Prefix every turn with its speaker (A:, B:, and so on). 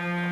A: Mm-hmm.